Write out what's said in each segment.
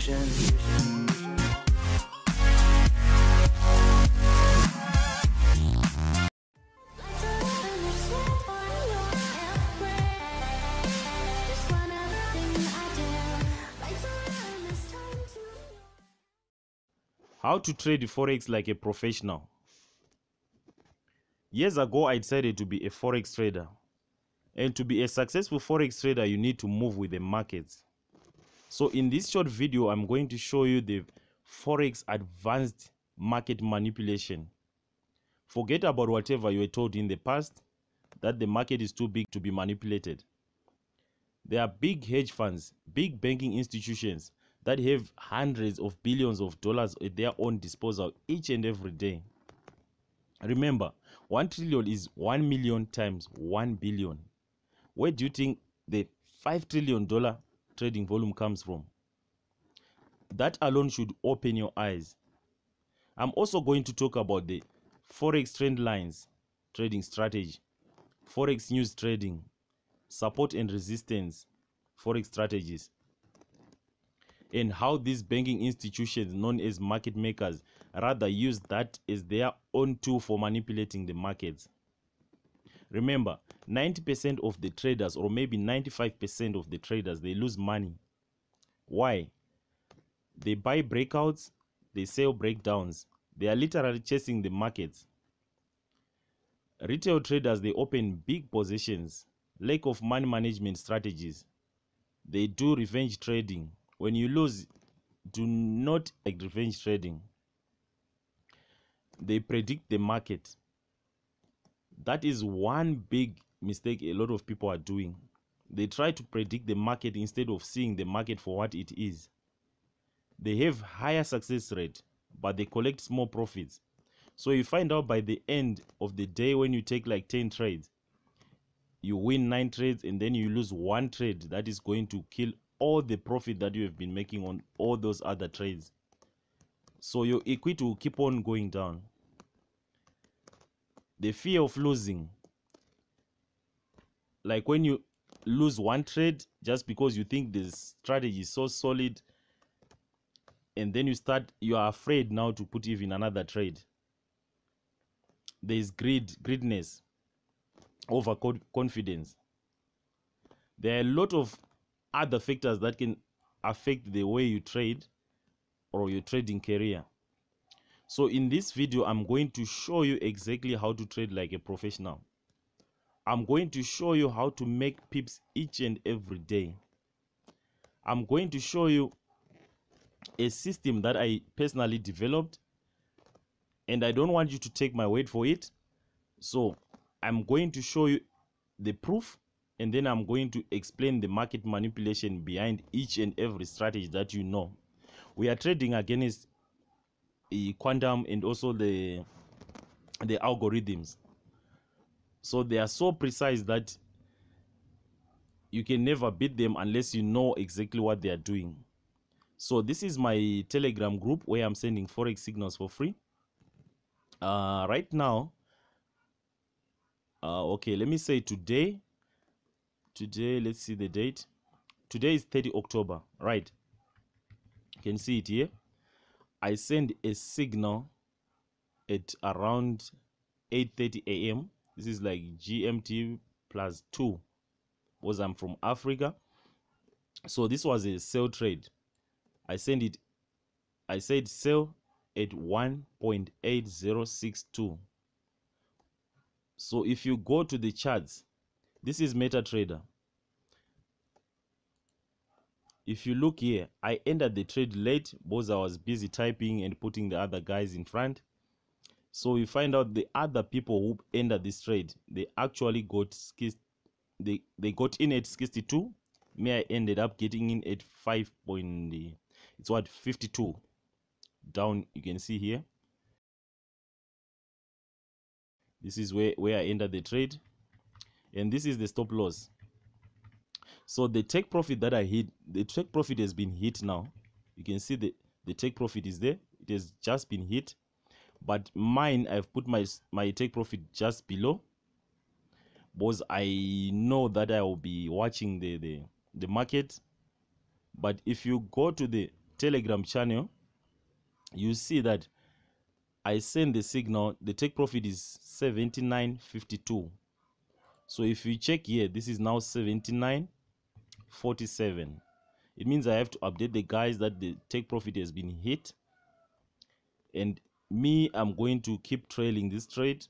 vision. How to trade Forex like a professional. Years ago, I decided to be a Forex trader. And to be a successful Forex trader, you need to move with the markets. So, in this short video, I'm going to show you the Forex advanced market manipulation. Forget about whatever you were told in the past that the market is too big to be manipulated. There are big hedge funds, big banking institutions that have hundreds of billions of dollars at their own disposal each and every day. Remember, 1 trillion is 1 million times 1 billion. Where do you think the 5 trillion dollar trading volume comes from? That alone should open your eyes. I'm also going to talk about the forex trend lines trading strategy, forex news trading, support and resistance forex strategies and how these banking institutions known as market makers rather use that as their own tool for manipulating the markets. Remember, 90% of the traders or maybe 95% of the traders they lose money. Why? They buy breakouts, they sell breakdowns. They are literally chasing the markets. Retail traders they open big positions, lack of money management strategies. They do revenge trading when you lose do not revenge trading they predict the market that is one big mistake a lot of people are doing they try to predict the market instead of seeing the market for what it is they have higher success rate but they collect small profits so you find out by the end of the day when you take like 10 trades you win 9 trades and then you lose one trade that is going to kill all the profit that you have been making on all those other trades. So your equity will keep on going down. The fear of losing, like when you lose one trade just because you think the strategy is so solid, and then you start, you are afraid now to put even another trade. There is greed, greediness, over confidence. There are a lot of other factors that can affect the way you trade or your trading career. So in this video, I'm going to show you exactly how to trade like a professional. I'm going to show you how to make pips each and every day. I'm going to show you a system that I personally developed and I don't want you to take my word for it. So I'm going to show you the proof and then I'm going to explain the market manipulation behind each and every strategy that you know. We are trading against quantum and also the the algorithms. So they are so precise that you can never beat them unless you know exactly what they are doing. So this is my Telegram group where I'm sending forex signals for free. Uh, right now, uh, okay, let me say today today let's see the date today is 30 october right you can see it here i send a signal at around 8:30 a.m this is like gmt plus 2 because i'm from africa. So this was a sell trade. I send it i said sell at 1.8062 so if you go to the charts this is MetaTrader. If you look here, I entered the trade late because I was busy typing and putting the other guys in front. So we find out the other people who entered this trade, they actually got they they got in at 62. Me, I ended up getting in at 5 point. It's what 52 down. You can see here. This is where where I entered the trade and this is the stop loss so the take profit that i hit the take profit has been hit now. You can see the the take profit is there. It has just been hit. But mine i've put my my take profit just below. Because i know that i will be watching the the the market. But if you go to the telegram channel you see that i send the signal the take profit is 79.52 so if you check here this is now 79.47 it means i have to update the guys that the take profit has been hit. And me i'm going to keep trailing this trade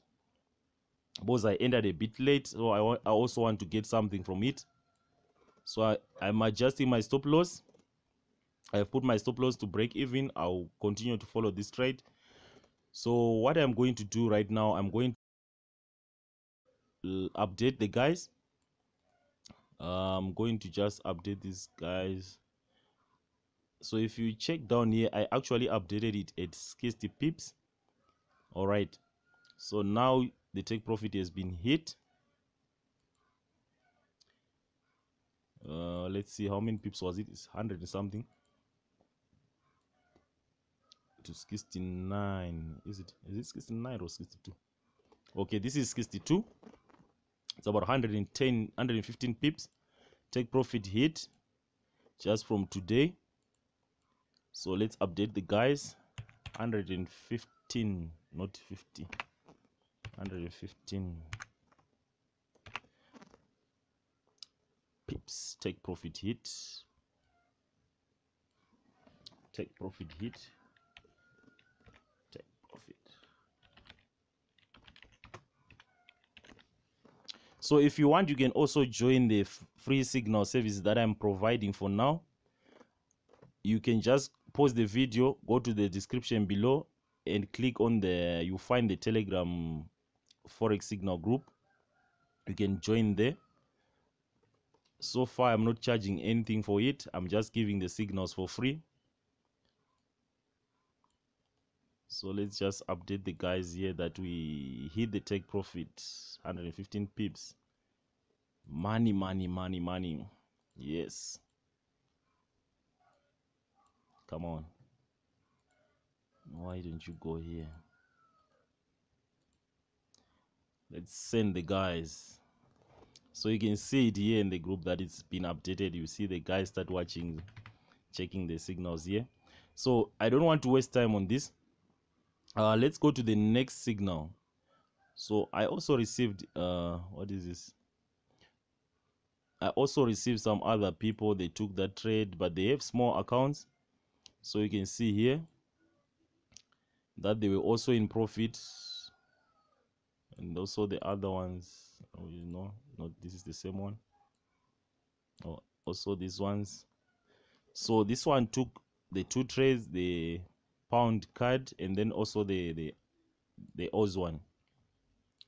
because i entered a bit late so i, I also want to get something from it. So I, i'm adjusting my stop loss. I've put my stop loss to break even. I'll continue to follow this trade. So what i'm going to do right now i'm going to update the guys i'm going to just update these guys. So if you check down here i actually updated it at 60 pips all right so now the take profit has been hit. Uh let's see how many pips was it? It's 100 and something. To 69 is it is it 69 or 62 okay this is 62 it's about 110 115 pips. Take profit hit just from today. So let's update the guys. 115 not 50 115 pips. Take profit hit. Take profit hit. Take profit so if you want you can also join the free signal service that i'm providing for now. You can just pause the video go to the description below and click on the you find the telegram forex signal group. You can join there. So far i'm not charging anything for it. I'm just giving the signals for free. So let's just update the guys here that we hit the take profit 115 pips money money money money. Yes. Come on. Why don't you go here? Let's send the guys. So you can see it here in the group that it's been updated. You see the guys start watching checking the signals here. So i don't want to waste time on this. Uh let's go to the next signal. So i also received uh what is this i also received some other people. They took that trade but they have small accounts. So you can see here that they were also in profit. And also the other ones oh, you know not this is the same one. Oh, also these ones. So this one took the two trades the pound cad and then also the the the oz one.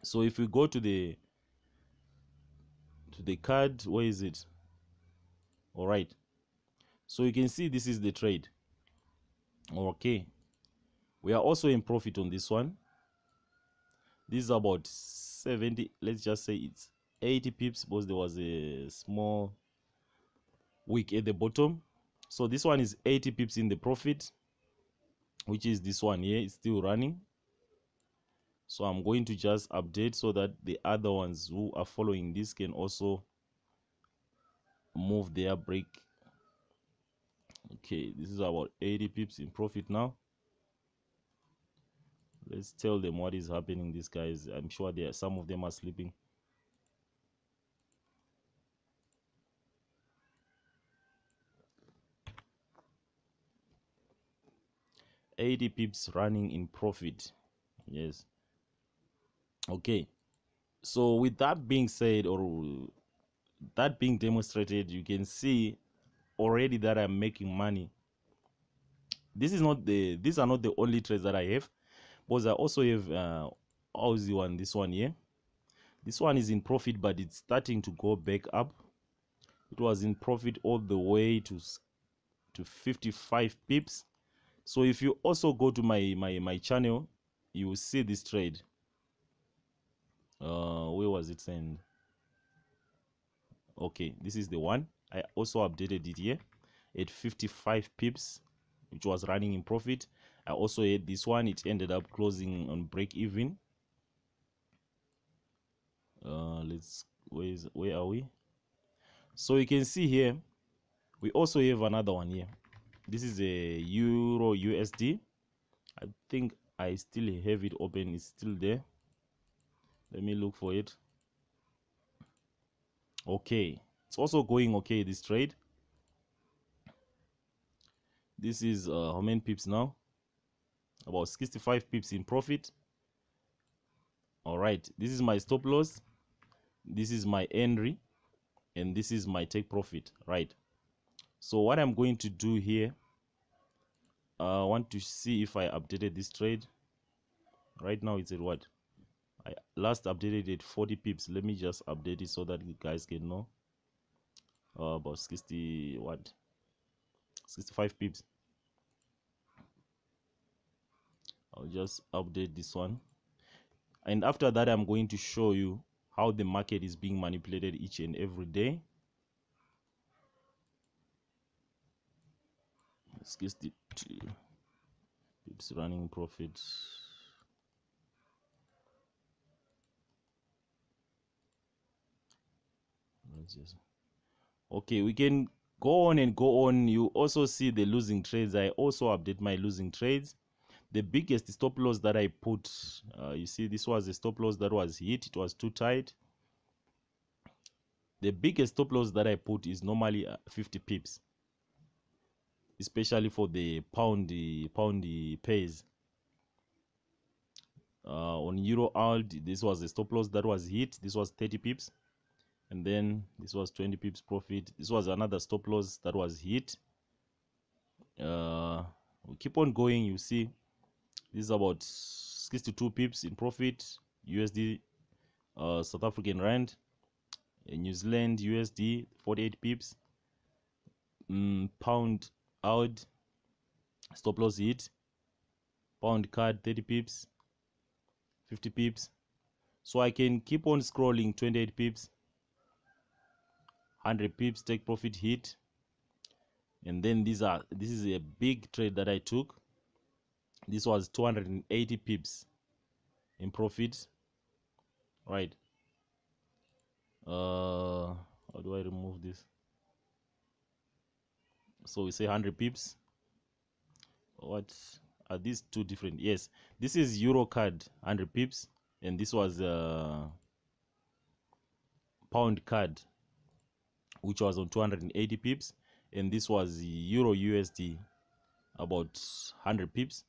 So if we go to the to the cad where is it? All right. So you can see this is the trade. Okay. We are also in profit on this one. This is about 70 let's just say it's 80 pips because there was a small wick at the bottom. So this one is 80 pips in the profit which is this one here it's still running so i'm going to just update so that the other ones who are following this can also move their break okay this is about 80 pips in profit now let's tell them what is happening these guys i'm sure there some of them are sleeping Eighty pips running in profit. Yes. Okay. So with that being said, or that being demonstrated, you can see already that I'm making money. This is not the these are not the only trades that I have, but I also have uh Aussie one, this one here. This one is in profit, but it's starting to go back up. It was in profit all the way to to 55 pips. So if you also go to my my my channel, you will see this trade. Uh, where was it sent? Okay, this is the one. I also updated it here at 55 pips, which was running in profit. I also had this one. It ended up closing on break even. Uh, let's where is where are we? So you can see here, we also have another one here. this is a euro usd i think i still have it open it's still there let me look for it. Okay. It's also going okay this trade. This is uh, how many pips now? About 65 pips in profit. All right this is my stop loss. This is my entry. And this is my take profit right? So what i'm going to do here uh, i want to see if i updated this trade. Right now it's at what i last updated it 40 pips. Let me just update it so that you guys can know. Uh, about 60 what 65 pips. I'll just update this one. And after that i'm going to show you how the market is being manipulated each and every day. 62 pips running okay we can go on and go on. You also see the losing trades. I also update my losing trades. The biggest stop loss that i put uh, you see this was a stop loss that was hit. It was too tight. The biggest stop loss that i put is normally uh, 50 pips especially for the pound pound pairs. Uh, on euro alt this was a stop loss that was hit. This was 30 pips and then this was 20 pips profit. This was another stop loss that was hit. Uh, we keep on going you see. This is about 62 pips in profit usd uh, south african rand new zealand usd 48 pips. Mm, pound aud stop loss hit. Pound cad 30 pips 50 pips. So i can keep on scrolling 28 pips 100 pips take profit hit. And then these are this is a big trade that i took. This was 280 pips in profit. Right. Uh how do i remove this? So we say 100 pips. What are these two different? Yes this is euro cad 100 pips. And this was uh pound cad which was on 280 pips and this was euro usd about 100 pips.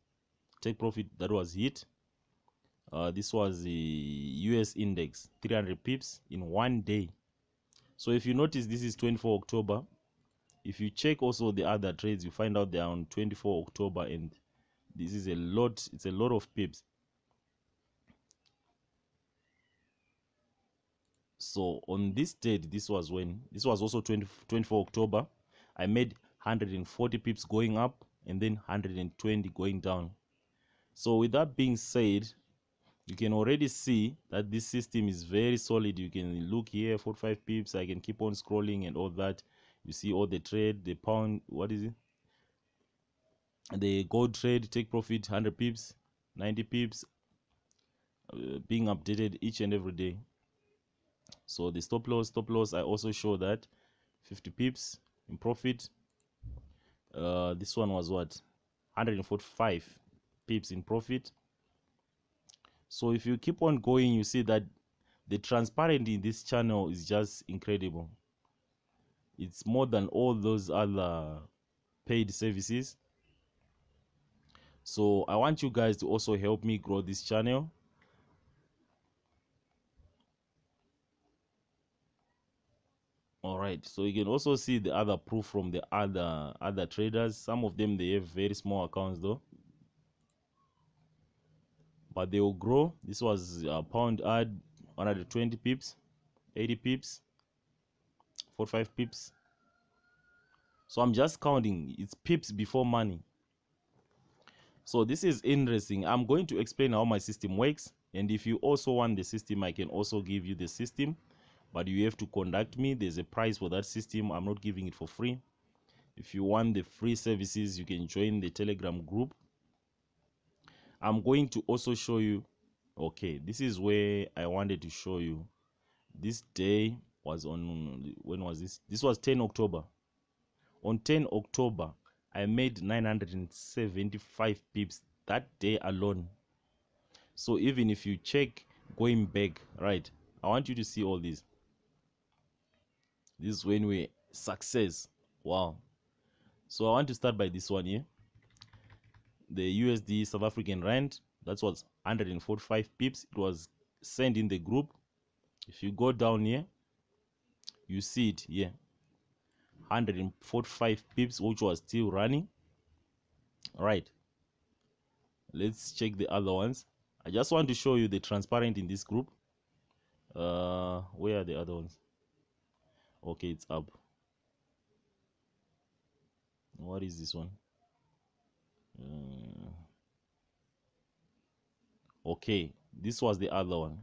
Take profit that was hit. Uh, this was the us index 300 pips in one day. So if you notice this is 24 october. If you check also the other trades you find out they're on 24 october and this is a lot it's a lot of pips so on this date this was when this was also 20, 24 october i made 140 pips going up and then 120 going down. So with that being said you can already see that this system is very solid. You can look here 45 pips i can keep on scrolling and all that. You see all the trade the pound what is it? The gold trade take profit 100 pips 90 pips uh, being updated each and every day so the stop loss stop loss i also show that. 50 pips in profit. Uh, this one was what? 145 pips in profit. So if you keep on going you see that the transparency in this channel is just incredible. It's more than all those other paid services. So i want you guys to also help me grow this channel all right. So you can also see the other proof from the other other traders. Some of them they have very small accounts though. But they will grow. This was a pound aud 120 pips 80 pips 45 pips. So i'm just counting. It's pips before money. So this is interesting. I'm going to explain how my system works. And if you also want the system i can also give you the system but you have to contact me. There's a price for that system. I'm not giving it for free. If you want the free services you can join the telegram group. I'm going to also show you okay this is where i wanted to show you. This day was on when was this? This was 10 october. On 10 october I made 975 pips that day alone. So even if you check going back, right, I want you to see all this. This is when we success. Wow. So I want to start by this one here. The USD South African Rand, that was 145 pips. It was sent in the group. If you go down here, you see it here 145 pips which was still running right let's check the other ones i just want to show you the transparent in this group uh where are the other ones okay it's up. What is this one? Uh, okay this was the other one.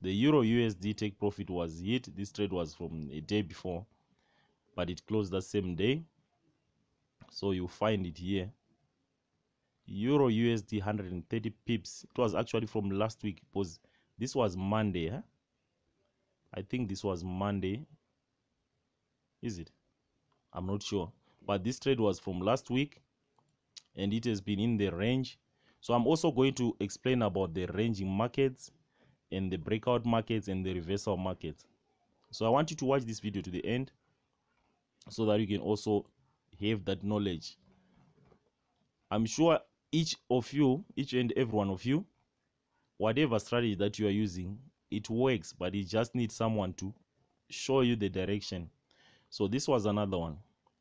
The euro usd take profit was hit. This trade was from a day before but it closed the same day. So you find it here. Euro usd 130 pips. It was actually from last week. Because this was monday huh? i think this was monday is it? I'm not sure. But this trade was from last week and it has been in the range. So i'm also going to explain about the ranging markets and the breakout markets and the reversal markets. So i want you to watch this video to the end so that you can also have that knowledge. I'm sure each of you each and every one of you whatever strategy that you are using it works but it just needs someone to show you the direction so this was another one.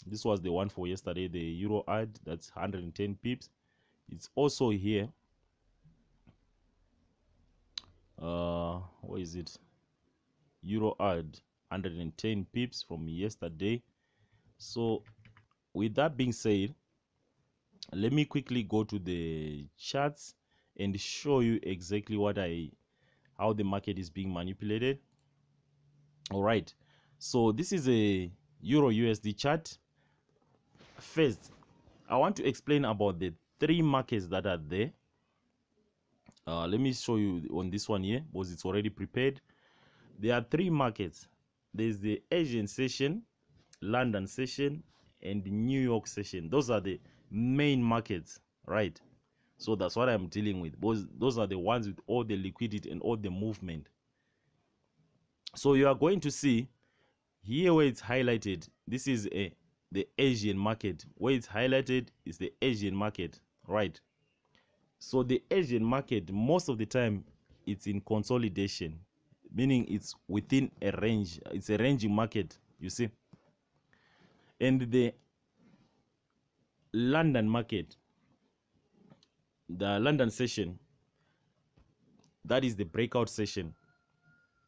This was the one for yesterday the euro aud that's 110 pips. It's also here. Uh what is it? Euro aud 110 pips from yesterday. So with that being said let me quickly go to the charts and show you exactly what i how the market is being manipulated. All right. So this is a euro usd chart. First i want to explain about the three markets that are there. Uh, let me show you on this one here because it's already prepared. There are three markets. There's the asian session london session and new york session. Those are the main markets right? So that's what i'm dealing with those those are the ones with all the liquidity and all the movement. So you are going to see here where it's highlighted this is a the asian market. Where it's highlighted is the asian market right? So the asian market most of the time it's in consolidation meaning it's within a range it's a ranging market you see. And the london market the london session that is the breakout session.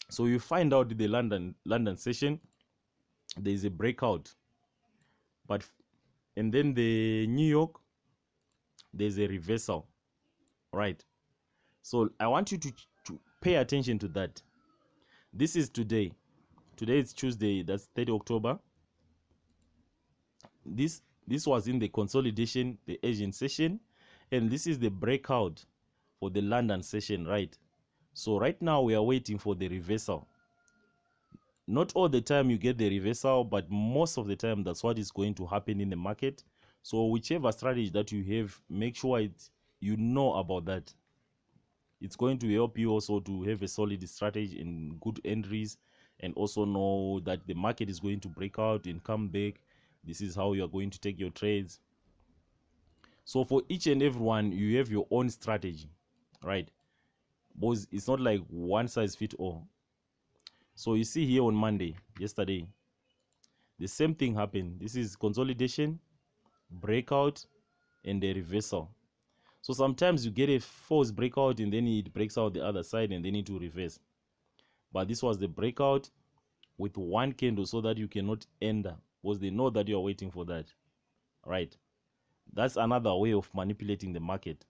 So you find out the london london session there is a breakout. But and then the new york there's a reversal right? So i want you to, to pay attention to that. This is today. Today is tuesday that's 30 october. This this was in the consolidation the asian session and this is the breakout for the london session right? So right now we are waiting for the reversal not all the time you get the reversal but most of the time that's what is going to happen in the market. So whichever strategy that you have make sure it you know about that. It's going to help you also to have a solid strategy and good entries and also know that the market is going to break out and come back. This is how you are going to take your trades. So for each and every one you have your own strategy right? Because it's not like one size fit all so you see here on monday yesterday the same thing happened. This is consolidation breakout and a reversal. So sometimes you get a false breakout and then it breaks out the other side and then it will reverse. But this was the breakout with one candle so that you cannot enter because they know that you are waiting for that right? That's another way of manipulating the market.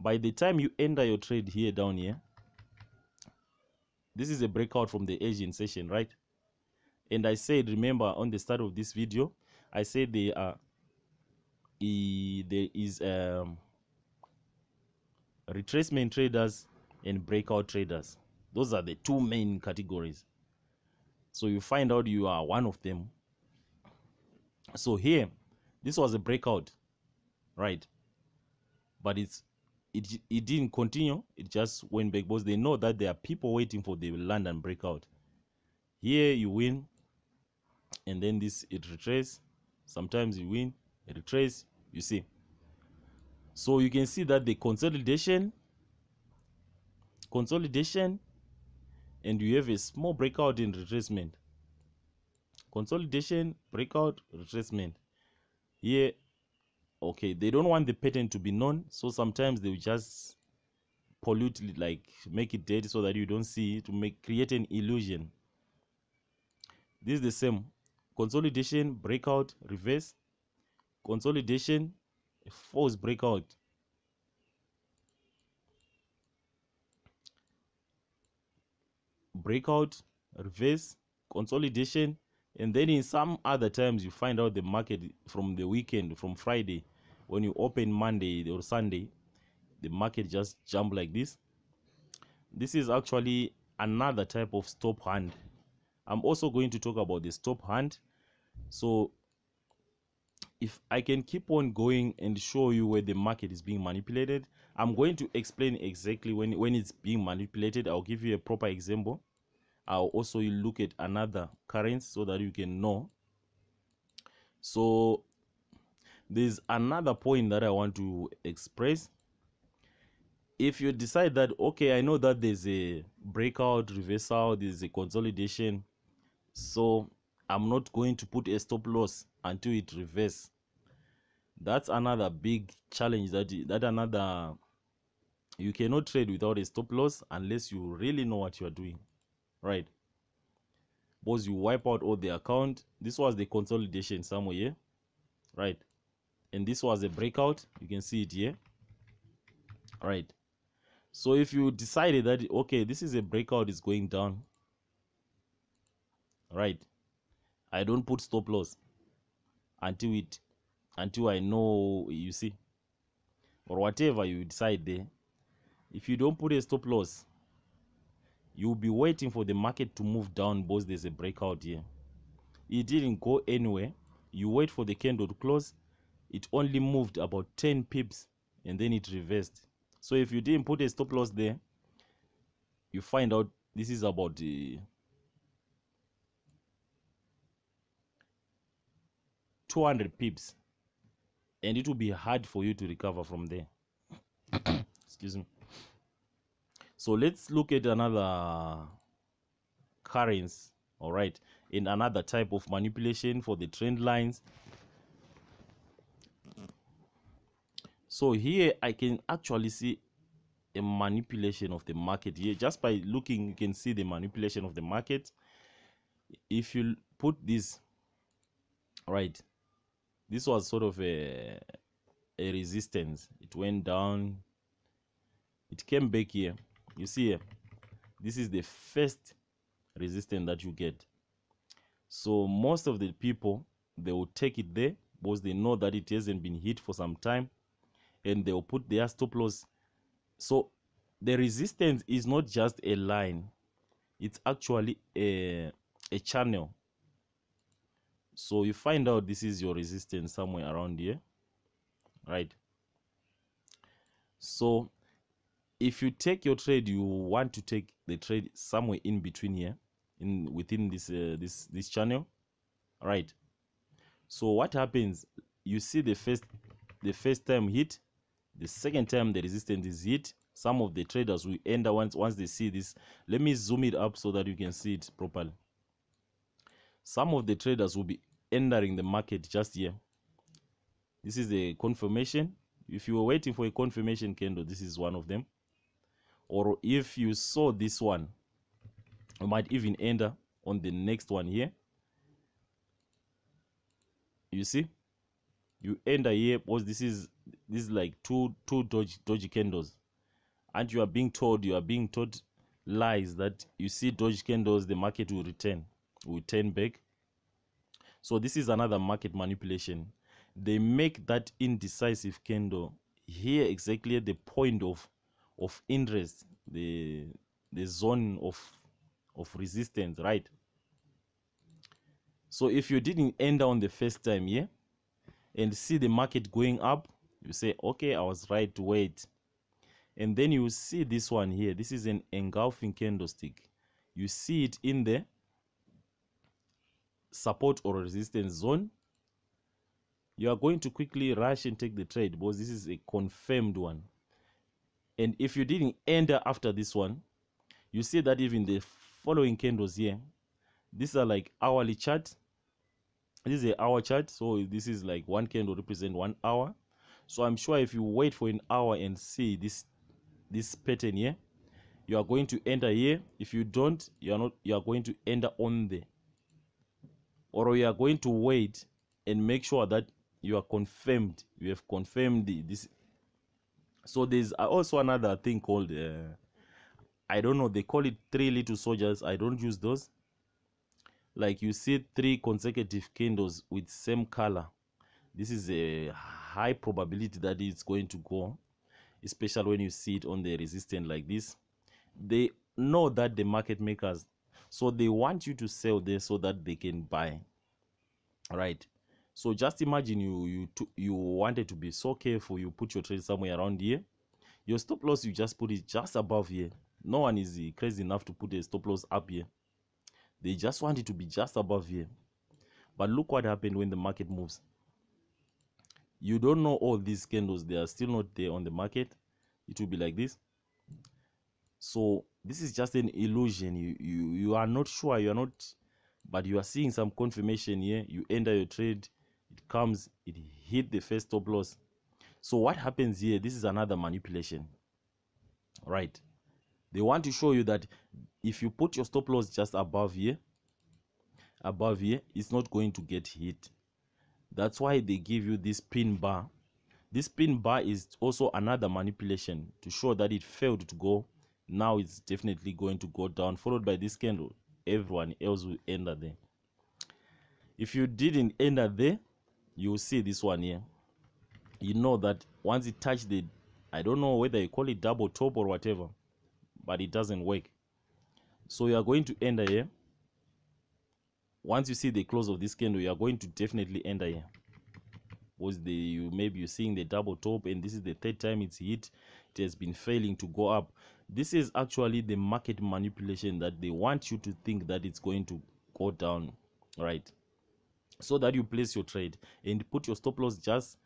By the time you enter your trade here down here this is a breakout from the asian session right? And i said remember on the start of this video i said they are e, there is um retracement traders and breakout traders. Those are the two main categories. So you find out you are one of them. So here this was a breakout right? But it's it it didn't continue. It just went back because they know that there are people waiting for the London breakout. Here you win and then this it retrace sometimes you win it retrace you see. So you can see that the consolidation consolidation and you have a small breakout in retracement. Consolidation breakout retracement. Here okay they don't want the pattern to be known. So sometimes they will just pollute like make it dead so that you don't see to make create an illusion. This is the same. Consolidation breakout reverse. Consolidation a false breakout. Breakout reverse. Consolidation and then in some other times you find out the market from the weekend from friday when you open monday or sunday the market just jump like this. This is actually another type of stop hunt i'm also going to talk about the stop hunt so if i can keep on going and show you where the market is being manipulated i'm going to explain exactly when when it's being manipulated. I'll give you a proper example I'll also look at another currency so that you can know. So there's another point that I want to express. If you decide that okay, I know that there's a breakout reversal, there's a consolidation, so I'm not going to put a stop loss until it reverse. That's another big challenge that that another you cannot trade without a stop loss unless you really know what you are doing right. Because you wipe out all the account this was the consolidation somewhere here right. And this was a breakout. You can see it here. Right. So if you decided that okay this is a breakout is going down. Right. I don't put stop loss until it until i know you see. Or whatever you decide there. If you don't put a stop loss you'll be waiting for the market to move down because there's a breakout here. It didn't go anywhere. You wait for the candle to close. It only moved about 10 pips and then it reversed. So if you didn't put a stop loss there you find out this is about uh, the 200 pips and it will be hard for you to recover from there. Excuse me so let's look at another currency all right in another type of manipulation for the trend lines. So here i can actually see a manipulation of the market here. Just by looking you can see the manipulation of the market. If you put this right this was sort of a a resistance. It went down. It came back here you see here this is the first resistance that you get. So most of the people they will take it there because they know that it hasn't been hit for some time and they will put their stop loss. So the resistance is not just a line it's actually a a channel. So you find out this is your resistance somewhere around here right? So if you take your trade you want to take the trade somewhere in between here in within this uh, this this channel right? So what happens you see the first the first time hit the second time the resistance is hit. Some of the traders will enter once once they see this. Let me zoom it up so that you can see it properly. Some of the traders will be entering the market just here. This is the confirmation. If you were waiting for a confirmation candle this is one of them or if you saw this one you might even enter on the next one here. You see? You enter here because this is this is like two two doji doji candles. And you are being told you are being told lies that you see doji candles the market will return will turn back. So this is another market manipulation. They make that indecisive candle here exactly at the point of of interest the the zone of of resistance right? So if you didn't enter on the first time yeah and see the market going up you say okay i was right to wait. And then you see this one here. This is an engulfing candlestick. You see it in the support or resistance zone. You are going to quickly rush and take the trade because this is a confirmed one and if you didn't enter after this one you see that even the following candles here these are like hourly chart. This is a hour chart so this is like one candle represent one hour. So i'm sure if you wait for an hour and see this this pattern here you are going to enter here. If you don't you are not you are going to enter on the or you are going to wait and make sure that you are confirmed. You have confirmed this so there's also another thing called uh, i don't know they call it three little soldiers. I don't use those. Like you see three consecutive candles with same color. This is a high probability that it's going to go especially when you see it on the resistance like this. They know that the market makers so they want you to sell there so that they can buy right so just imagine you you you wanted to be so careful you put your trade somewhere around here. Your stop loss you just put it just above here. No one is crazy enough to put a stop loss up here. They just want it to be just above here. But look what happened when the market moves. You don't know all these candles they are still not there on the market. It will be like this. So this is just an illusion. You you you are not sure. You are not but you are seeing some confirmation here. You enter your trade it comes it hit the first stop loss. So what happens here this is another manipulation right? They want to show you that if you put your stop loss just above here above here it's not going to get hit. That's why they give you this pin bar. This pin bar is also another manipulation to show that it failed to go. Now it's definitely going to go down followed by this candle. Everyone else will enter there. If you didn't enter there you see this one here. You know that once it touched the i don't know whether you call it double top or whatever but it doesn't work. So you are going to enter here. Once you see the close of this candle you are going to definitely enter here. Was the you maybe you're seeing the double top and this is the third time it's hit it has been failing to go up. This is actually the market manipulation that they want you to think that it's going to go down right so that you place your trade and put your stop loss just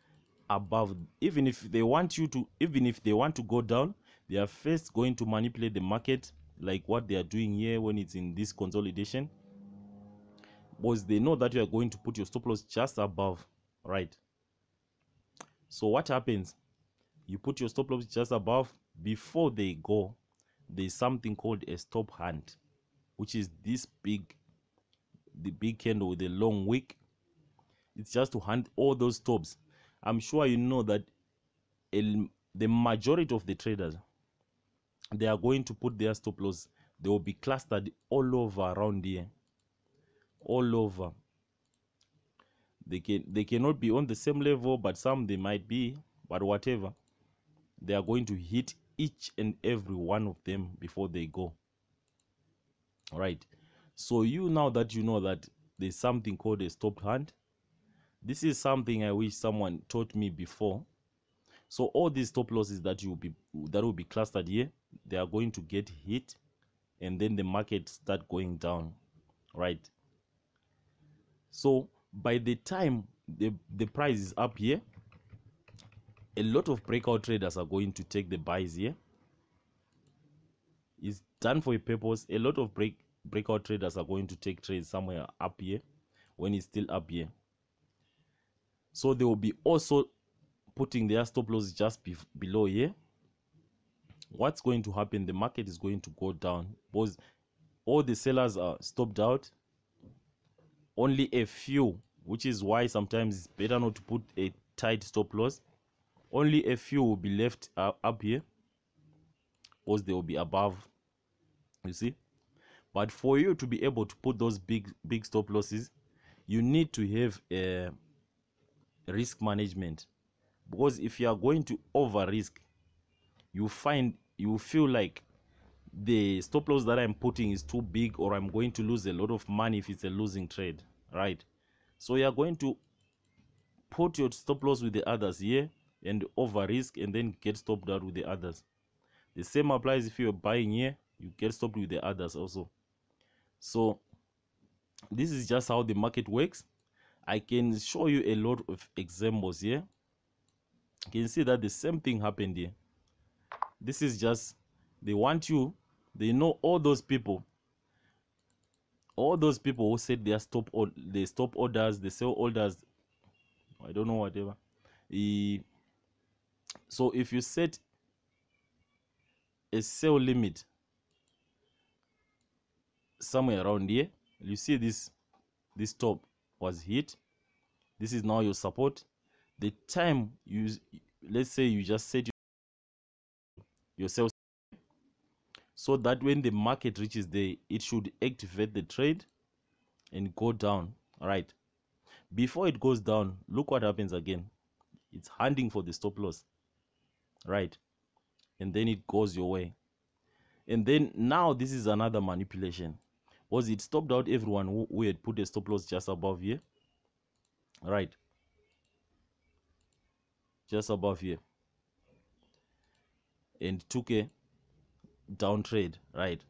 above. Even if they want you to even if they want to go down they are first going to manipulate the market like what they are doing here when it's in this consolidation. Because they know that you are going to put your stop loss just above right? So what happens? You put your stop loss just above before they go there's something called a stop hunt which is this big the big candle with a long wick it's just to hunt all those stops i'm sure you know that the majority of the traders they are going to put their stop loss they will be clustered all over around here. All over. They can they cannot be on the same level but some they might be but whatever. They are going to hit each and every one of them before they go. All right so you now that you know that there's something called a stop hunt this is something i wish someone taught me before. So all these stop losses that you be that will be clustered here they are going to get hit and then the market start going down right? So by the time the the price is up here a lot of breakout traders are going to take the buys here. It's done for a purpose. A lot of break breakout traders are going to take trades somewhere up here when it's still up here so they will be also putting their stop loss just be below here. What's going to happen? The market is going to go down because all the sellers are stopped out. Only a few which is why sometimes it's better not to put a tight stop loss. Only a few will be left uh, up here because they will be above you see. But for you to be able to put those big big stop losses you need to have a risk management. Because if you are going to over risk you find you feel like the stop loss that i'm putting is too big or i'm going to lose a lot of money if it's a losing trade right? So you're going to put your stop loss with the others here and over risk and then get stopped out with the others. The same applies if you're buying here you get stopped with the others also. So this is just how the market works i can show you a lot of examples here. You can see that the same thing happened here. This is just they want you they know all those people. All those people who said they are stop or they stop orders they sell orders. I don't know whatever. So if you set a sell limit somewhere around here you see this this top was hit this is now your support. The time you let's say you just set yourself so that when the market reaches there it should activate the trade and go down all right before it goes down look what happens again. It's hunting for the stop loss right? And then it goes your way. And then now this is another manipulation was it stopped out? Everyone who, had put a stop loss just above here? Right. Just above here. And took a down trade. Right.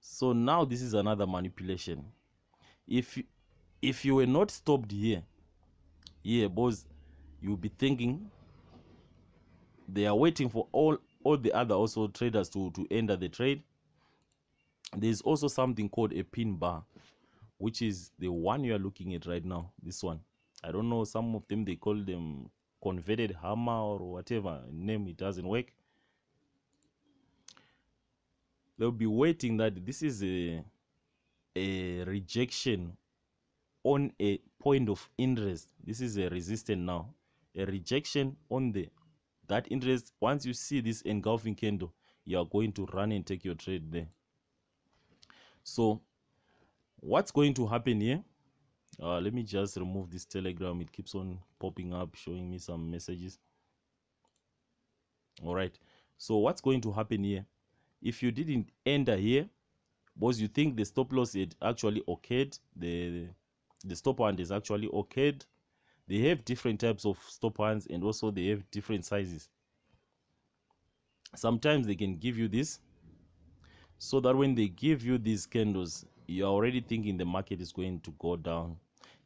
So now this is another manipulation. If you, if you were not stopped here here boss you'll be thinking they are waiting for all all the other also traders to to enter the trade there's also something called a pin bar which is the one you are looking at right now this one. I don't know some of them they call them inverted hammer or whatever name it doesn't work. They'll be waiting that this is a a rejection on a point of interest. This is a resistance now a rejection on the that interest. Once you see this engulfing candle you are going to run and take your trade there so what's going to happen here? Uh, let me just remove this telegram. It keeps on popping up showing me some messages. All right. So what's going to happen here? If you didn't enter here because you think the stop loss had actually occurred? The the stop hunt is actually occurred? They have different types of stop hunts and also they have different sizes. Sometimes they can give you this so that when they give you these candles you're already thinking the market is going to go down.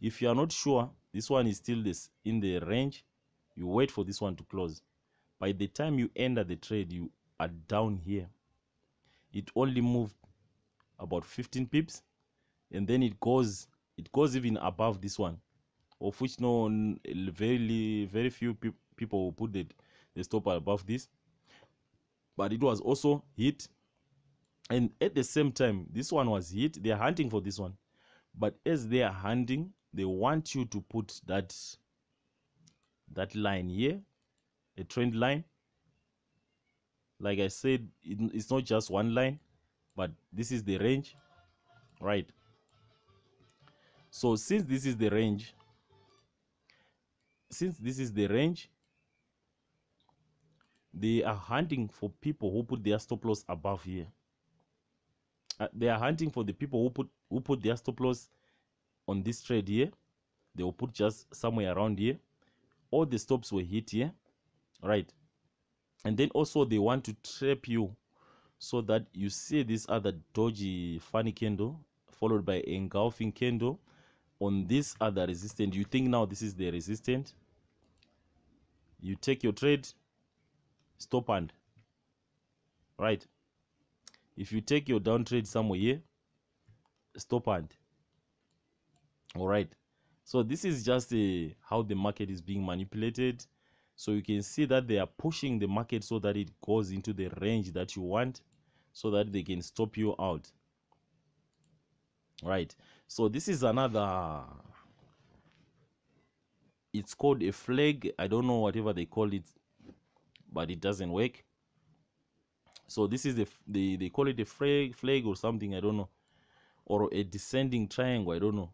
If you are not sure this one is still this in the range you wait for this one to close. By the time you enter the trade you are down here. It only moved about 15 pips and then it goes it goes even above this one of which no very very few pe people will put the, the stop above this. But it was also hit and at the same time this one was hit. They are hunting for this one. But as they are hunting they want you to put that that line here a trend line. Like i said it, it's not just one line but this is the range right? So since this is the range since this is the range they are hunting for people who put their stop loss above here uh, they are hunting for the people who put who put their stop loss on this trade here. They will put just somewhere around here. All the stops were hit here right? And then also they want to trap you so that you see this other doji funny candle followed by engulfing candle on this other resistant. You think now this is the resistant? You take your trade stop and right if you take your down trade somewhere here stop and all right. So this is just a, how the market is being manipulated. So you can see that they are pushing the market so that it goes into the range that you want so that they can stop you out. Right. So this is another it's called a flag. I don't know whatever they call it but it doesn't work so this is the they, they call it a flag flag or something i don't know. Or a descending triangle i don't know.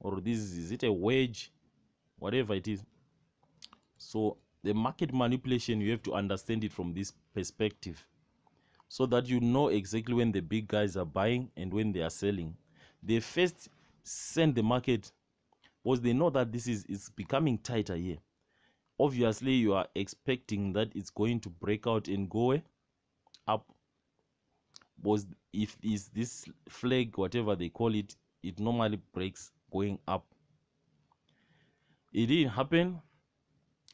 Or this is it a wedge? Whatever it is. So the market manipulation you have to understand it from this perspective. So that you know exactly when the big guys are buying and when they are selling. They first send the market because they know that this is is becoming tighter here obviously you are expecting that it's going to break out and go up. Was if is this flag whatever they call it it normally breaks going up. It didn't happen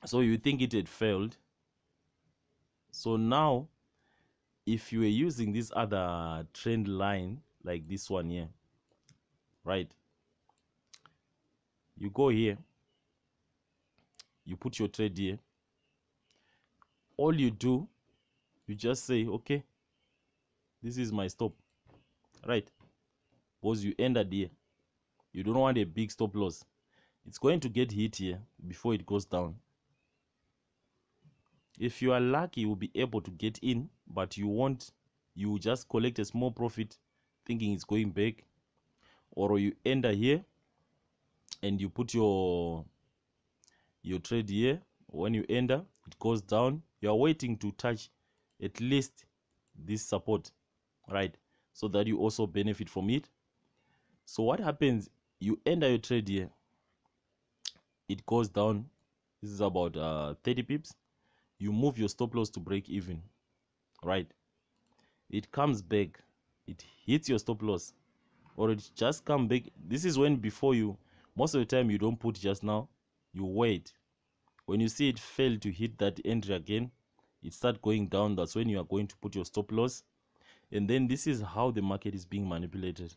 so you think it had failed. So now if you were using this other trend line like this one here right you go here you put your trade here all you do you just say okay this is my stop. Right? Because you ended here. You don't want a big stop loss. It's going to get hit here before it goes down. If you are lucky you'll be able to get in but you won't. You just collect a small profit thinking it's going back or you enter here and you put your your trade here. When you enter it goes down. You are waiting to touch at least this support right? So that you also benefit from it. So what happens you enter your trade here it goes down. This is about uh, 30 pips. You move your stop loss to break even right? It comes back. It hits your stop loss. Or it just come back. This is when before you most of the time you don't put just now you wait. When you see it fail to hit that entry again it start going down that's when you are going to put your stop loss. And then this is how the market is being manipulated.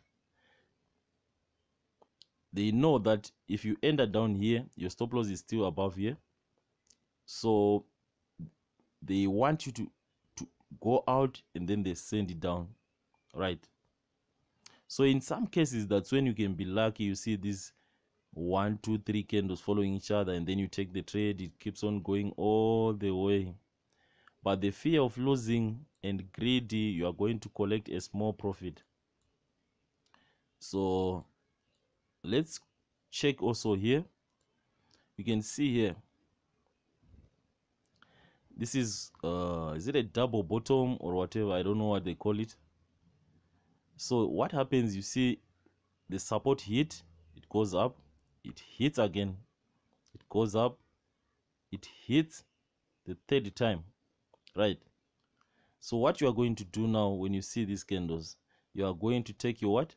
They know that if you enter down here your stop loss is still above here. So they want you to to go out and then they send it down right? So in some cases that's when you can be lucky you see these one two three candles following each other and then you take the trade. It keeps on going all the way. But the fear of losing and greedy you are going to collect a small profit. So let's check also here. You can see here. This is uh is it a double bottom or whatever? I don't know what they call it. So what happens? You see the support hit. It goes up it hits again it goes up it hits the third time right? So what you are going to do now when you see these candles you are going to take your what?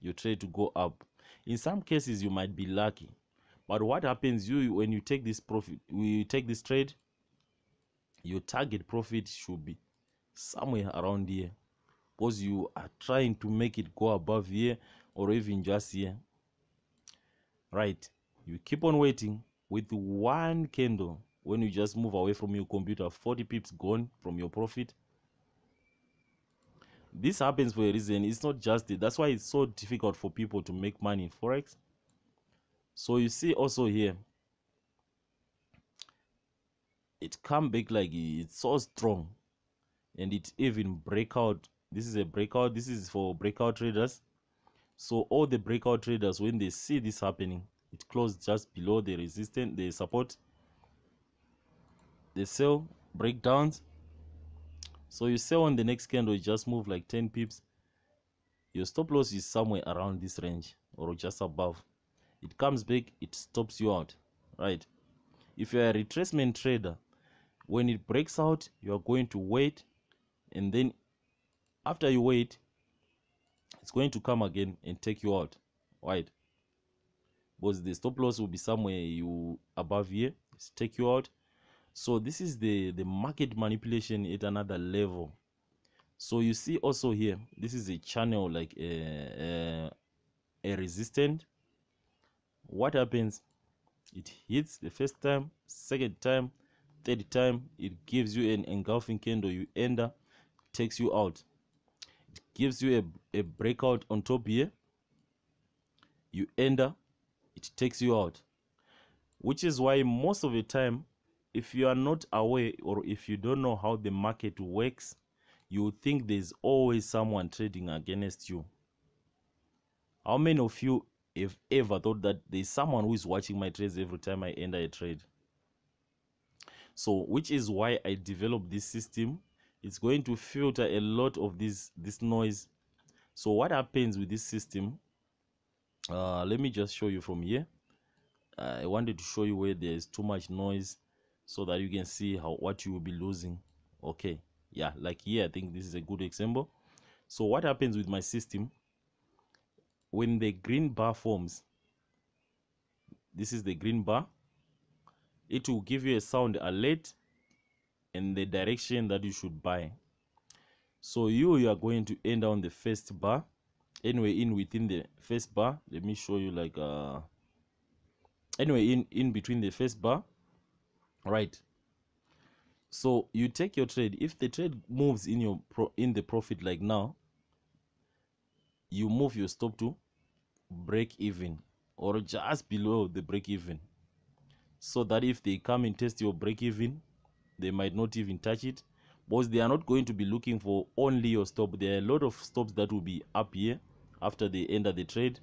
Your trade to go up. In some cases you might be lucky but what happens you when you take this profit you take this trade your target profit should be somewhere around here because you are trying to make it go above here or even just here right. You keep on waiting. With one candle when you just move away from your computer 40 pips gone from your profit. This happens for a reason. It's not just it. That's why it's so difficult for people to make money in forex. So you see also here it come back like it's so strong. And it even break out. This is a breakout. This is for breakout traders so all the breakout traders when they see this happening it closed just below the resistance the support. They sell breakdowns. So you sell on the next candle you just move like 10 pips. Your stop loss is somewhere around this range or just above. It comes back it stops you out right? If you're a retracement trader when it breaks out you are going to wait and then after you wait it's going to come again and take you out right because the stop loss will be somewhere you above here. It's take you out. So this is the the market manipulation at another level. So you see also here this is a channel like a, a, a resistant. What happens? It hits the first time second time third time. It gives you an engulfing candle. You enter takes you out gives you a, a breakout on top here you enter it takes you out. Which is why most of the time if you are not aware or if you don't know how the market works you think there's always someone trading against you. How many of you have ever thought that there's someone who is watching my trades every time i enter a trade? So which is why i developed this system it's going to filter a lot of this this noise. So what happens with this system uh, let me just show you from here. I wanted to show you where there's too much noise so that you can see how what you will be losing. Okay yeah like here i think this is a good example. So what happens with my system? When the green bar forms this is the green bar it will give you a sound alert and the direction that you should buy. So you you are going to end on the first bar. Anyway in within the first bar let me show you like uh anyway in in between the first bar right? So you take your trade. If the trade moves in your pro in the profit like now you move your stop to break even or just below the break even. So that if they come and test your break even they might not even touch it. Because they are not going to be looking for only your stop. There are a lot of stops that will be up here after they enter the trade.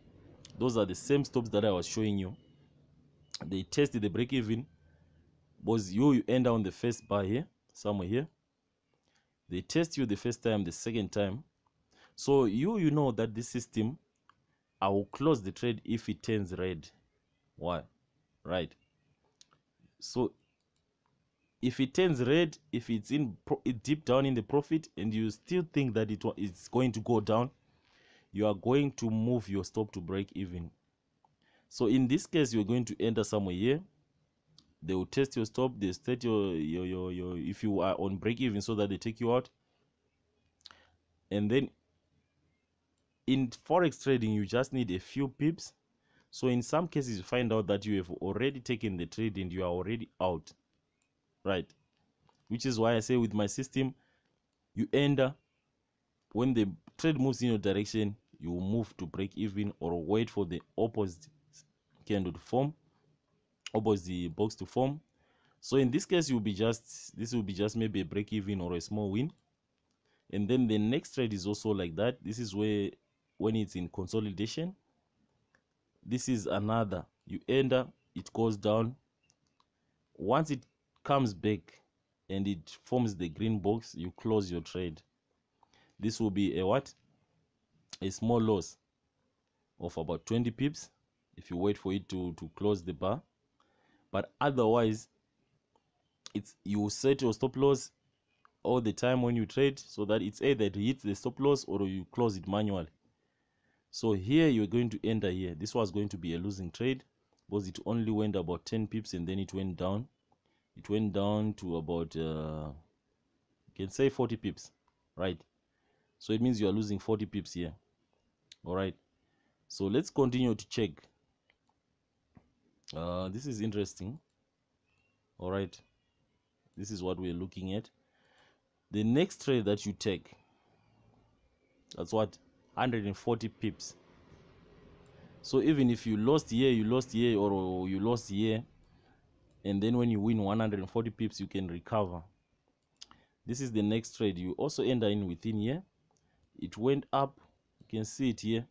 Those are the same stops that i was showing you. They test the break even because you you enter on the first bar here somewhere here. They test you the first time the second time. So you you know that this system i will close the trade if it turns red. Why? Right. So if it turns red if it's in deep down in the profit and you still think that it it's going to go down you are going to move your stop to break even. So in this case you're going to enter somewhere here. They will test your stop they state your your your, your if you are on break even so that they take you out. And then in forex trading you just need a few pips. So in some cases you find out that you have already taken the trade and you are already out right. Which is why i say with my system you enter when the trade moves in your direction you move to break even or wait for the opposite candle to form opposite the box to form. So in this case you'll be just this will be just maybe a break even or a small win. And then the next trade is also like that. This is where when it's in consolidation this is another. You enter it goes down. Once it comes back and it forms the green box you close your trade. This will be a what? A small loss of about 20 pips if you wait for it to to close the bar. But otherwise it's you set your stop loss all the time when you trade so that it's either it hits the stop loss or you close it manually. So here you're going to enter here. This was going to be a losing trade because it only went about 10 pips and then it went down it went down to about uh, you can say 40 pips right? So it means you are losing 40 pips here all right? So let's continue to check. Uh, this is interesting all right? This is what we're looking at. The next trade that you take that's what 140 pips. So even if you lost here you lost here or you lost here and then when you win 140 pips you can recover. This is the next trade. You also enter in within here. It went up. You can see it here.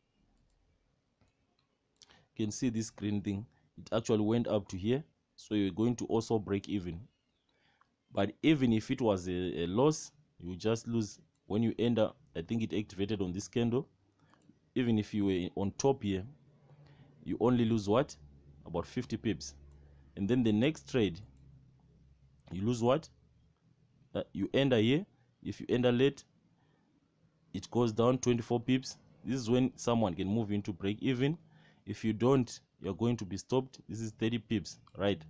You can see this green thing. It actually went up to here. So you're going to also break even. But even if it was a, a loss you just lose. When you enter i think it activated on this candle. Even if you were on top here you only lose what? About 50 pips and then the next trade you lose what? Uh, you enter here if you enter late it goes down 24 pips. This is when someone can move into break even. If you don't you're going to be stopped. This is 30 pips right?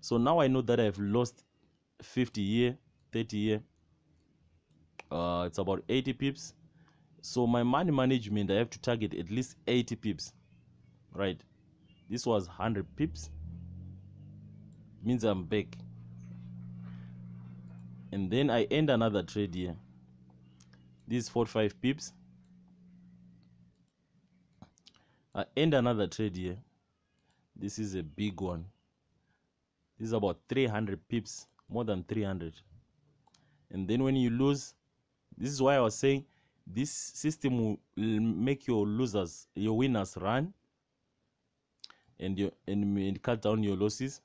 So now i know that i've lost 50 here 30 here uh it's about 80 pips. So my money management i have to target at least 80 pips right? This was 100 pips means i'm back. And then i end another trade here. This is 45 pips. I end another trade here. This is a big one. This is about 300 pips more than 300 and then when you lose this is why i was saying this system will make your losers your winners run and your and may cut down your losses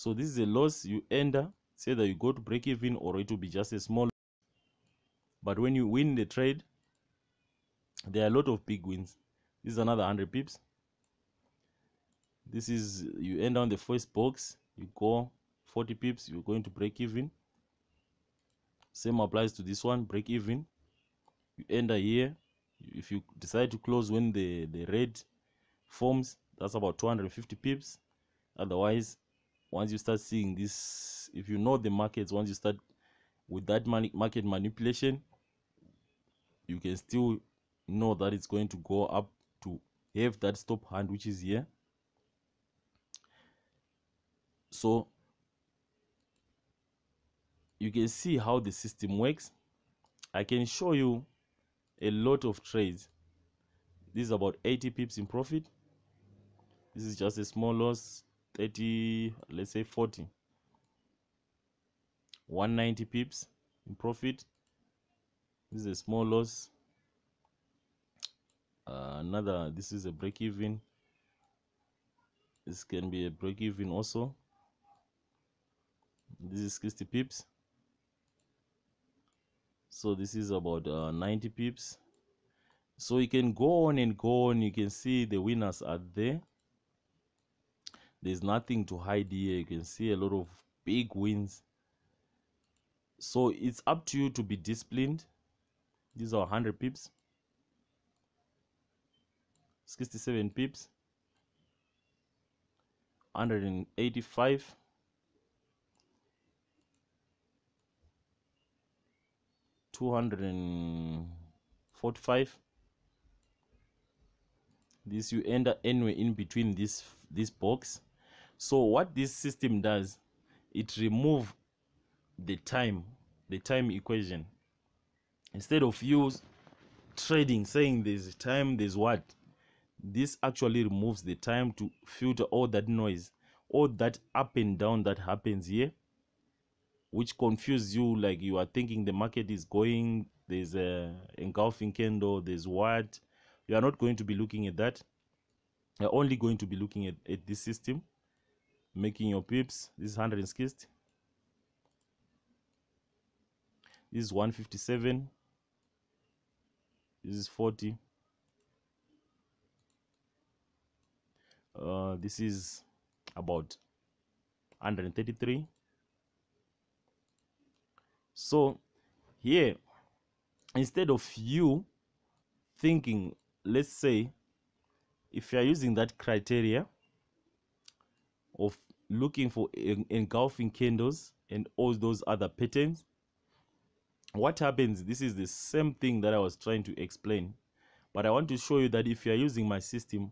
so this is a loss you enter say that you go to break even or it will be just a small but when you win the trade there are a lot of big wins. This is another 100 pips. This is you end on the first box you go 40 pips you're going to break even. Same applies to this one break even. You enter here if you decide to close when the the red forms that's about 250 pips. Otherwise once you start seeing this if you know the markets once you start with that market manipulation you can still know that it's going to go up to have that stop hunt which is here. So you can see how the system works. I can show you a lot of trades. This is about 80 pips in profit. This is just a small loss 30 let's say 40 190 pips in profit. This is a small loss. Uh, another this is a break even this can be a break even also. This is 60 pips. So this is about uh, 90 pips. So you can go on and go on. You can see the winners are there there's nothing to hide here. You can see a lot of big wins. So it's up to you to be disciplined. These are 100 pips. 67 pips. 185 245 this you enter anywhere in between this this box so what this system does it remove the time the time equation. Instead of you trading saying there's time there's what? This actually removes the time to filter all that noise all that up and down that happens here which confuse you like you are thinking the market is going there's a engulfing candle there's what? You are not going to be looking at that. You're only going to be looking at, at this system making your pips. This is 160 this is 157 this is 40 uh, this is about 133 so here instead of you thinking let's say if you are using that criteria of looking for engulfing candles and all those other patterns. What happens this is the same thing that i was trying to explain but i want to show you that if you are using my system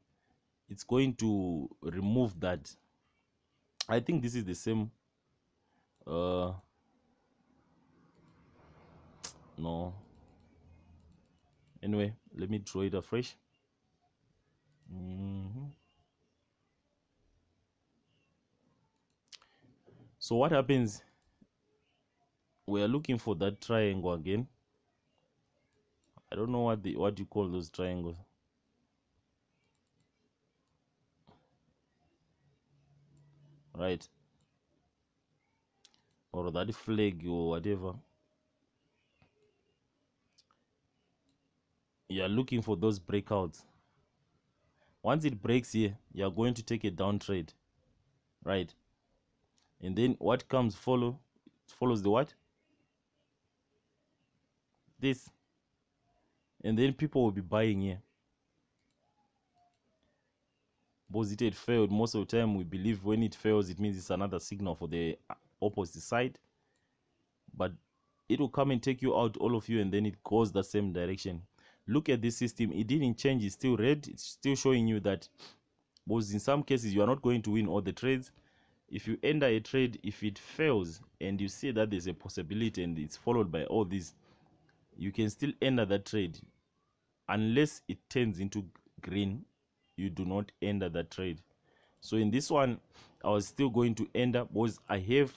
it's going to remove that. I think this is the same uh no. Anyway let me draw it afresh. Mm so what happens? We are looking for that triangle again. I don't know what the what you call those triangles. Right. Or that flag or whatever. You are looking for those breakouts. Once it breaks here you are going to take a down trade right and then what comes follow follows the what? This. And then people will be buying here. Because it failed. Most of the time we believe when it fails it means it's another signal for the opposite side. But it will come and take you out all of you and then it goes the same direction. Look at this system. It didn't change. It's still red. It's still showing you that because in some cases you are not going to win all the trades if you enter a trade if it fails and you see that there's a possibility and it's followed by all these you can still enter that trade unless it turns into green you do not enter that trade so in this one i was still going to enter because i have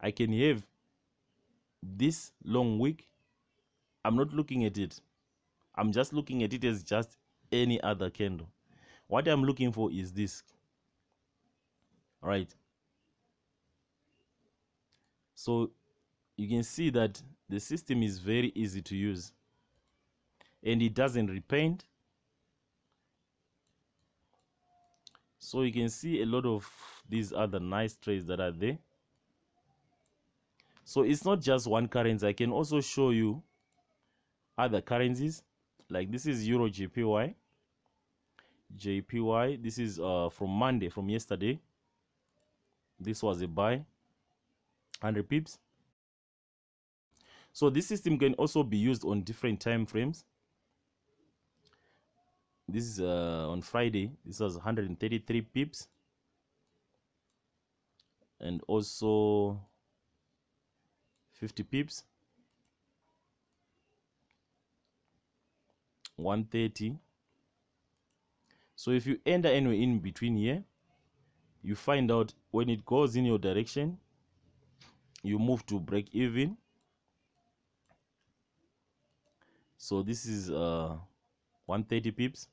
i can have this long wick I'm not looking at it. I'm just looking at it as just any other candle. What I'm looking for is this. Right. So you can see that the system is very easy to use. And it doesn't repaint. so you can see a lot of these other nice trades that are there. So it's not just one currency. I can also show you other currencies. Like this is euro jpy jpy this is uh from monday from yesterday this was a buy 100 pips. So this system can also be used on different time frames. This is uh, on friday. This was 133 pips. And also 50 pips. 130 so if you enter anywhere in between here you find out when it goes in your direction you move to break even. So this is uh 130 pips.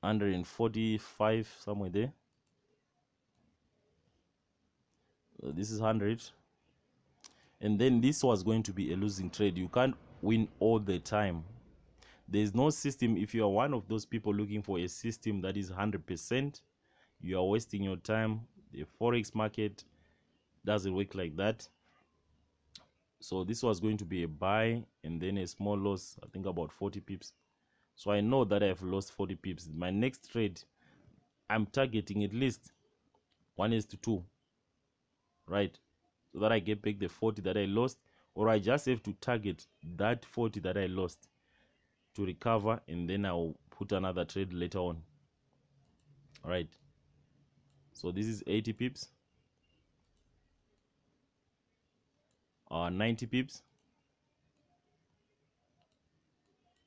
145 somewhere there. So this is 100 and then this was going to be a losing trade. You can't win all the time there's no system. If you are one of those people looking for a system that is 100% you are wasting your time. The forex market doesn't work like that. So this was going to be a buy and then a small loss i think about 40 pips. So i know that i've lost 40 pips. My next trade i'm targeting at least one is to two right? So that i get back the 40 that i lost or i just have to target that 40 that i lost to recover and then i'll put another trade later on. All right so this is 80 pips. Uh 90 pips.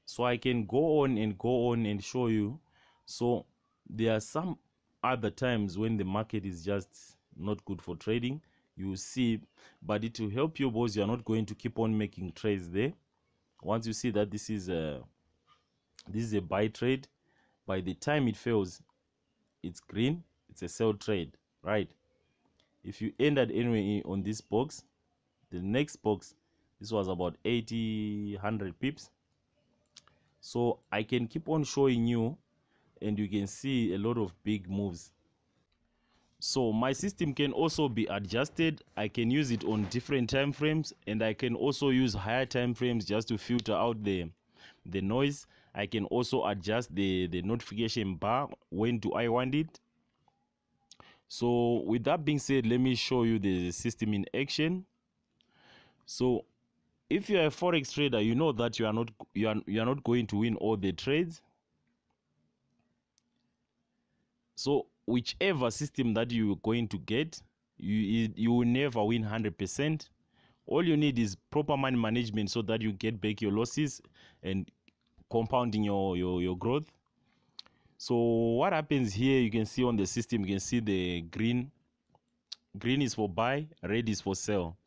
So i can go on and go on and show you. So there are some other times when the market is just not good for trading. You see but it will help you because you're not going to keep on making trades there. Once you see that this is a this is a buy trade. By the time it fails it's green. It's a sell trade right? If you ended anyway on this box the next box this was about 80 100 pips. So i can keep on showing you and you can see a lot of big moves. So my system can also be adjusted. I can use it on different time frames and i can also use higher time frames just to filter out the the noise. I can also adjust the the notification bar. When do i want it? So with that being said let me show you the system in action. So if you're a forex trader you know that you are not you are, you are not going to win all the trades. So whichever system that you're going to get you you will never win 100% all you need is proper money management so that you get back your losses and compounding your your, your growth. So what happens here you can see on the system you can see the green. Green is for buy red is for sell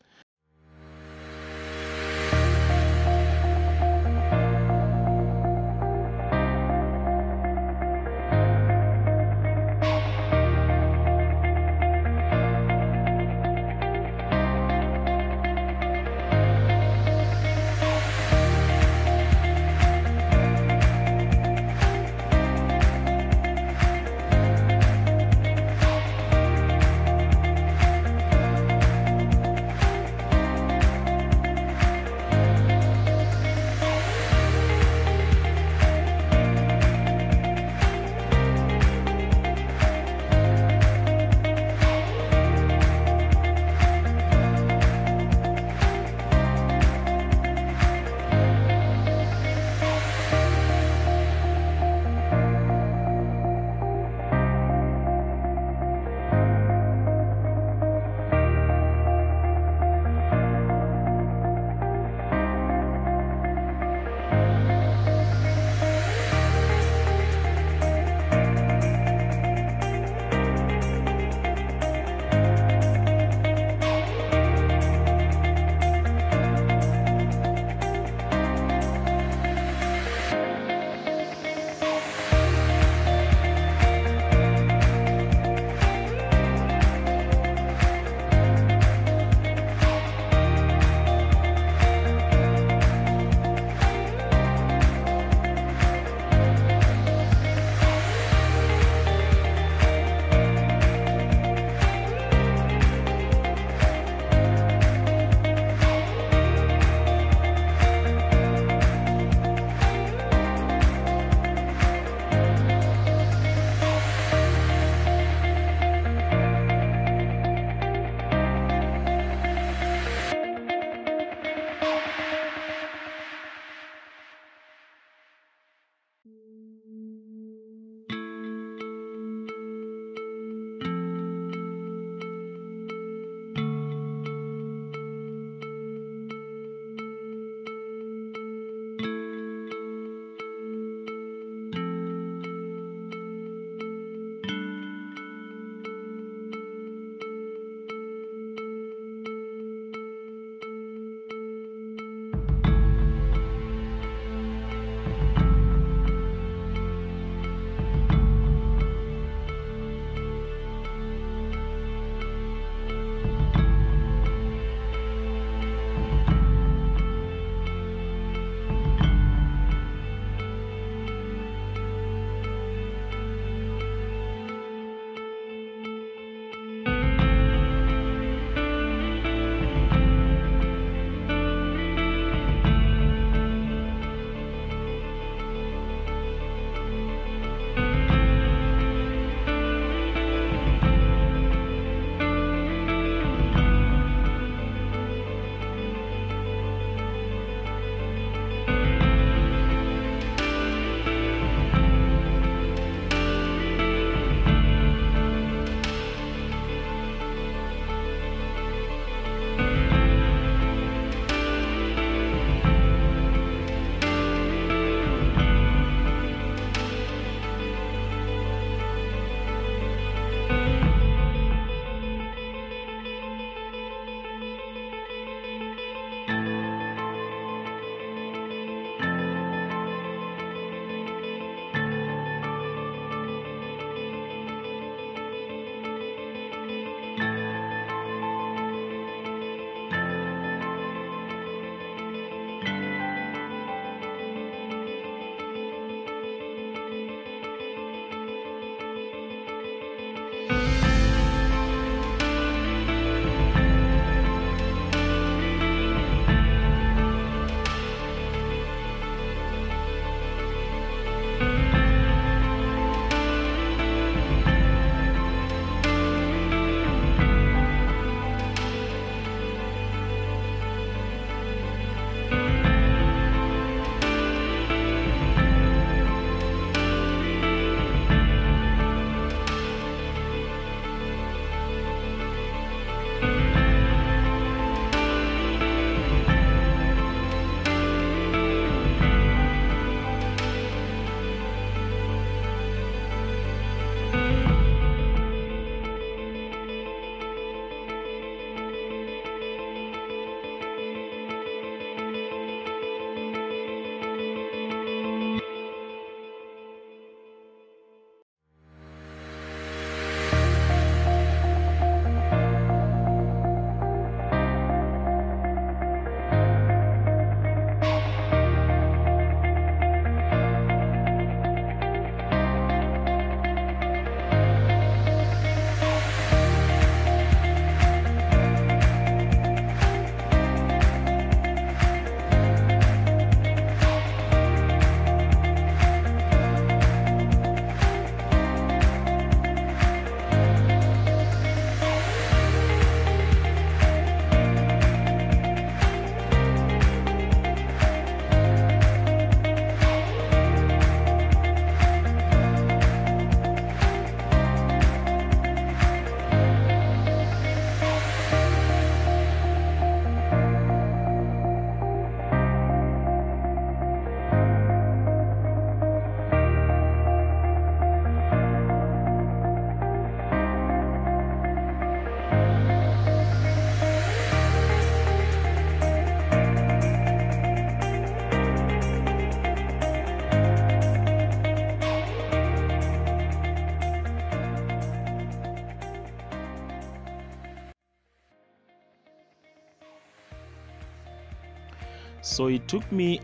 so it took me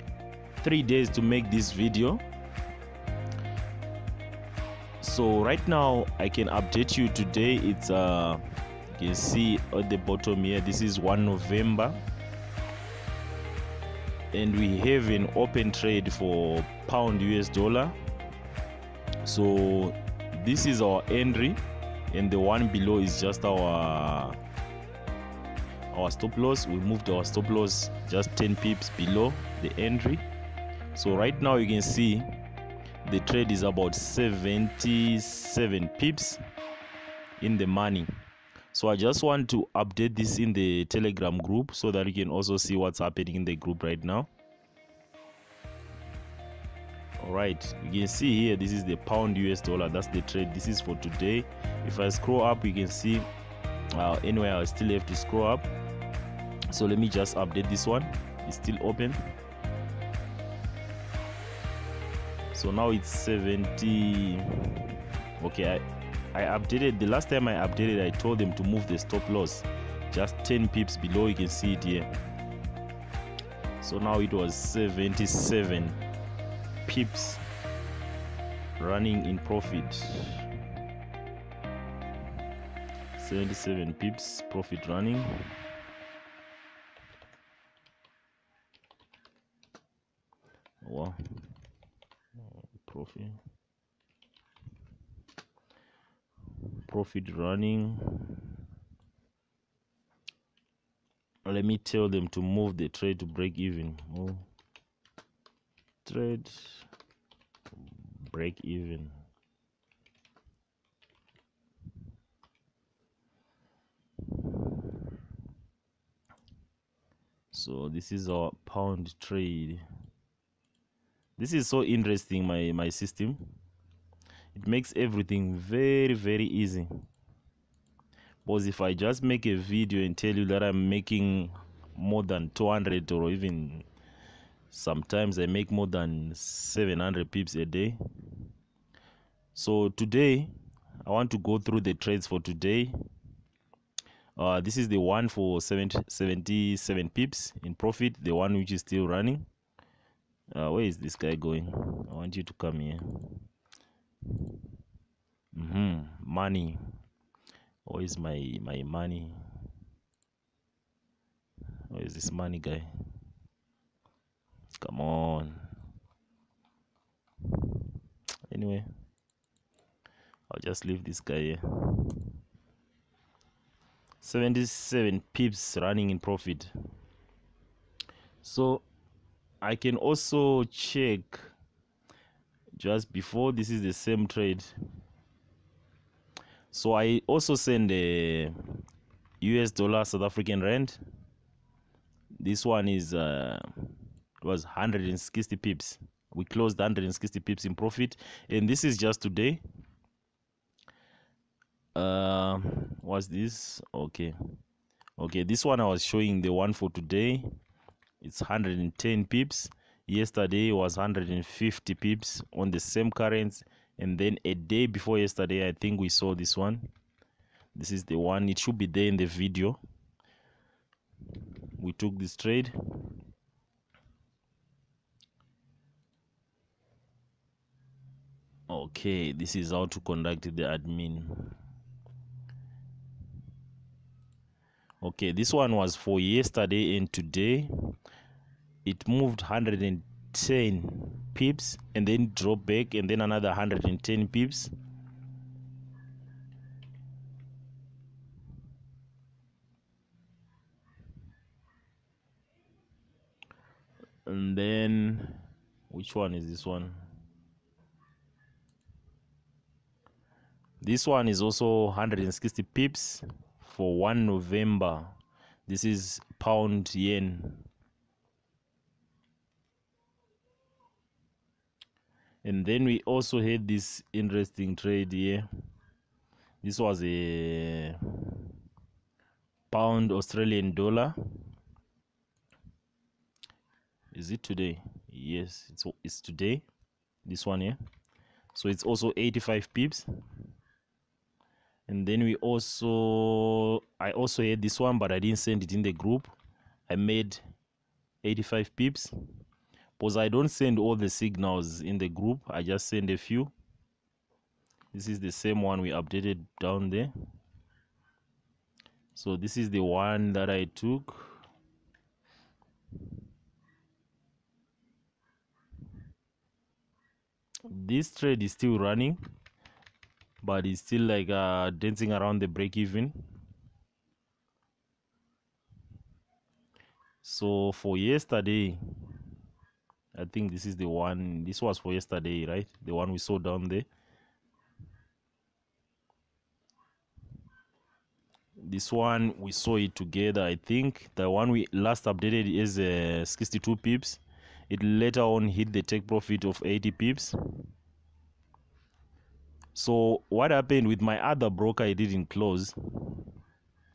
three days to make this video. So right now i can update you. Today it's uh you can see at the bottom here this is 1 november. And we have an open trade for pound us dollar. So this is our entry and the one below is just our our stop loss we moved our stop loss just 10 pips below the entry. So right now you can see the trade is about 77 pips in the money. So i just want to update this in the telegram group so that you can also see what's happening in the group right now. All right you can see here this is the pound us dollar. That's the trade. This is for today. If i scroll up you can see uh, anyway i still have to scroll up. So let me just update this one. It's still open. So now it's 70 okay I, I updated. The last time i updated i told them to move the stop loss. Just 10 pips below you can see it here. So now it was 77 pips running in profit 77 pips profit running. Wow. Profit. Profit running. Let me tell them to move the trade to break even. Oh. trade. Break even so this is our pound trade. This is so interesting my my system. It makes everything very very easy. Because if i just make a video and tell you that i'm making more than 200 or even sometimes i make more than 700 pips a day. So today i want to go through the trades for today uh, this is the one for 70, 77 pips in profit the one which is still running. Uh, where is this guy going? I want you to come here. Mm-hmm. money. Where is my my money? Where is this money guy? Come on. Anyway i'll just leave this guy here 77 pips running in profit. So i can also check just before this is the same trade. So i also send a us dollar south african rand. This one is uh was 160 pips. We closed 160 pips in profit. And this is just today uh what's this? Okay. Okay this one i was showing the one for today. It's 110 pips. Yesterday was 150 pips on the same currency and then a day before yesterday i think we saw this one. This is the one. It should be there in the video. We took this trade. Okay this is how to conduct the admin okay this one was for yesterday and today. It moved 110 pips and then drop back and then another 110 pips. And then which one is this one? This one is also 160 pips for 1 november. This is pound yen. And then we also had this interesting trade here. This was a pound australian dollar. Is it today? Yes it's it's today this one here. So it's also 85 pips and then we also i also had this one but i didn't send it in the group. I made 85 pips. Because i don't send all the signals in the group. I just send a few. This is the same one we updated down there. So this is the one that i took. This trade is still running but it's still like uh, dancing around the break even. So for yesterday i think this is the one this was for yesterday right? The one we saw down there. This one we saw it together i think. The one we last updated is uh, 62 pips. It later on hit the take profit of 80 pips so what happened with my other broker i didn't close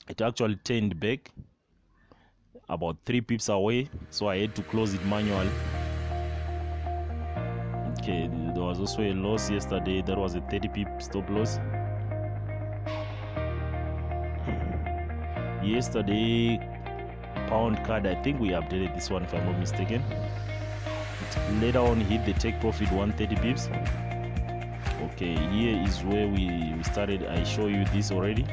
it actually turned back about three pips away so i had to close it manually. Okay there was also a loss yesterday that was a 30 pip stop loss. Yesterday pound cad i think we updated this one if i'm not mistaken. It later on hit the take profit 130 pips okay here is where we, we started i show you this already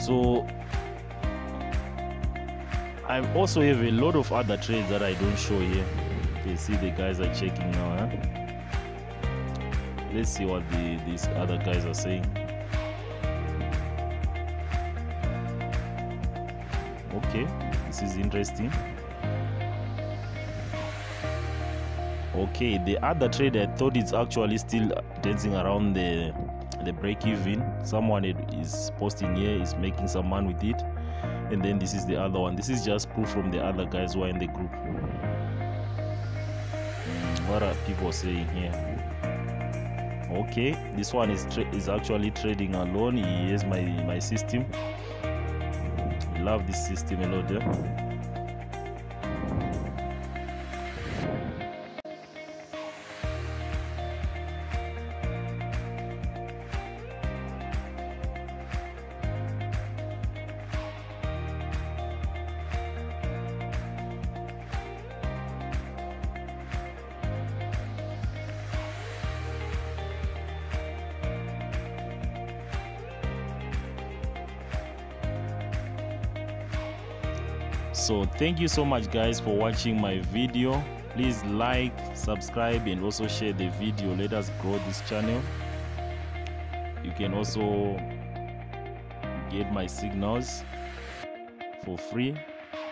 so I also have a lot of other trades that I don't show here. You see the guys are checking now. Huh? Let's see what the, these other guys are saying. Okay, this is interesting. Okay, the other trade I thought it's actually still dancing around the the break even. Someone is posting here is making some money with it. And then this is the other one. This is just proof from the other guys who are in the group. Mm, what are people saying here? Okay this one is is actually trading alone. He has my my system. Love this system a lot yeah? Thank you so much guys for watching my video. Please like subscribe and also share the video. Let us grow this channel. You can also get my signals for free.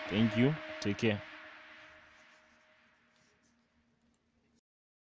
Thank you. Take care